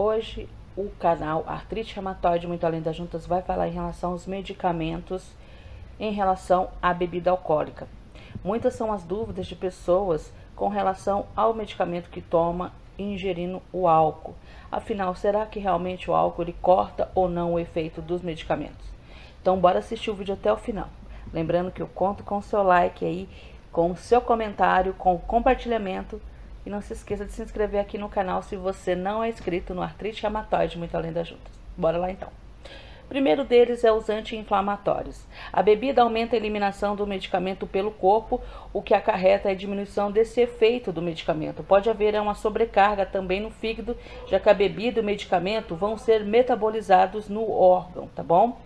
Hoje o canal Artrite Reumatoide Muito Além das Juntas vai falar em relação aos medicamentos em relação à bebida alcoólica. Muitas são as dúvidas de pessoas com relação ao medicamento que toma ingerindo o álcool. Afinal, será que realmente o álcool ele corta ou não o efeito dos medicamentos? Então, bora assistir o vídeo até o final. Lembrando que eu conto com o seu like aí, com o seu comentário, com o compartilhamento e não se esqueça de se inscrever aqui no canal se você não é inscrito no Artrite Reumatoide Muito Além das Juntas. Bora lá então. Primeiro deles é os anti-inflamatórios. A bebida aumenta a eliminação do medicamento pelo corpo, o que acarreta a diminuição desse efeito do medicamento. Pode haver uma sobrecarga também no fígado, já que a bebida e o medicamento vão ser metabolizados no órgão, tá bom?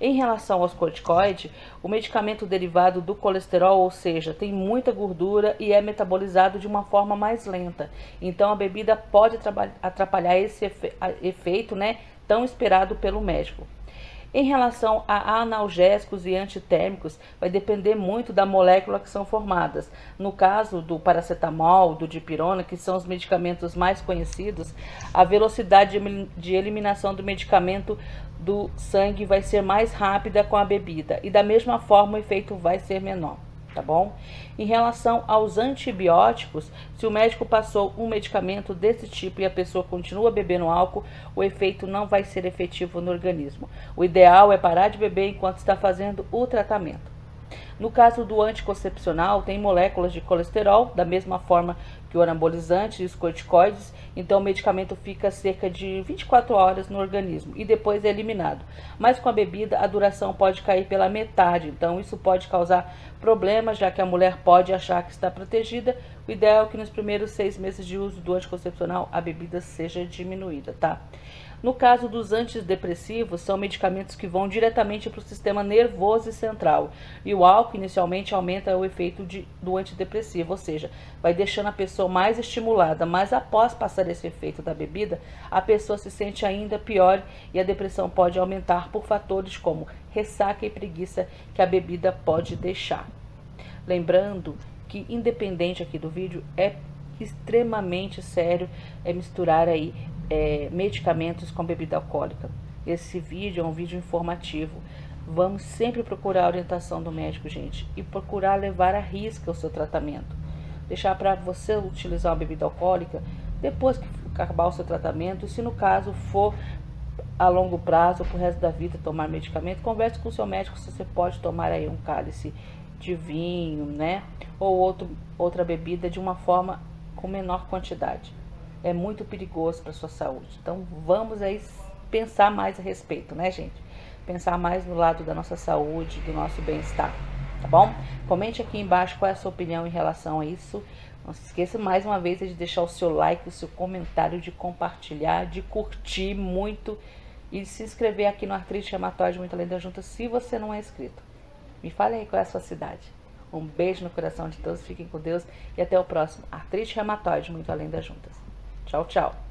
Em relação aos corticoides, o medicamento derivado do colesterol, ou seja, tem muita gordura e é metabolizado de uma forma mais lenta. Então a bebida pode atrapalhar esse efe efeito, né, tão esperado pelo médico. Em relação a analgésicos e antitérmicos, vai depender muito da molécula que são formadas. No caso do paracetamol, do dipirona, que são os medicamentos mais conhecidos, a velocidade de eliminação do medicamento do sangue vai ser mais rápida com a bebida e da mesma forma o efeito vai ser menor tá bom? Em relação aos antibióticos, se o médico passou um medicamento desse tipo e a pessoa continua bebendo álcool, o efeito não vai ser efetivo no organismo. O ideal é parar de beber enquanto está fazendo o tratamento. No caso do anticoncepcional, tem moléculas de colesterol, da mesma forma que o anabolizante e os corticoides, então o medicamento fica cerca de 24 horas no organismo e depois é eliminado. Mas com a bebida, a duração pode cair pela metade, então isso pode causar problemas, já que a mulher pode achar que está protegida. O ideal é que nos primeiros seis meses de uso do anticoncepcional a bebida seja diminuída, tá? No caso dos antidepressivos, são medicamentos que vão diretamente para o sistema nervoso e central. E o álcool inicialmente aumenta o efeito de, do antidepressivo, ou seja, vai deixando a pessoa mais estimulada, mas após passar esse efeito da bebida, a pessoa se sente ainda pior e a depressão pode aumentar por fatores como ressaca e preguiça que a bebida pode deixar. Lembrando que independente aqui do vídeo é extremamente sério é misturar aí é, medicamentos com bebida alcoólica. Esse vídeo é um vídeo informativo. Vamos sempre procurar a orientação do médico, gente, e procurar levar a risca o seu tratamento. Deixar para você utilizar uma bebida alcoólica depois que acabar o seu tratamento, se no caso for a longo prazo, para o resto da vida, tomar medicamento, converse com o seu médico se você pode tomar aí um cálice de vinho, né? Ou outro, outra bebida de uma forma com menor quantidade é muito perigoso para sua saúde. Então vamos aí pensar mais a respeito, né, gente? Pensar mais no lado da nossa saúde, do nosso bem-estar, tá bom? Comente aqui embaixo qual é a sua opinião em relação a isso. Não se esqueça mais uma vez de deixar o seu like, o seu comentário, de compartilhar, de curtir muito e de se inscrever aqui no Artrite Reumatoide Muito Além da Junta se você não é inscrito. Me fale aí qual é a sua cidade. Um beijo no coração de todos, fiquem com Deus e até o próximo Artrite Reumatoide Muito Além das Juntas. Tchau, tchau.